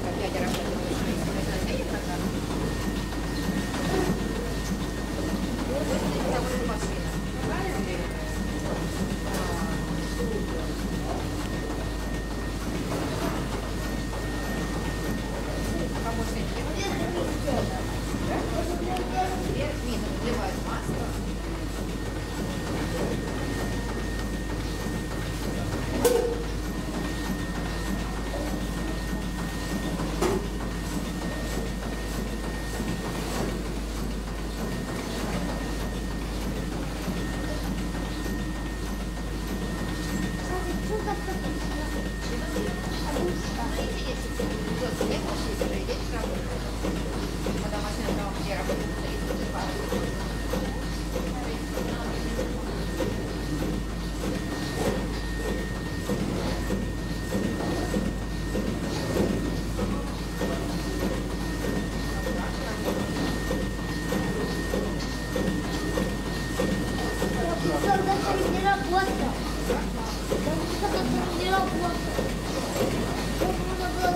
ったんで、じゃなくて。Thank you.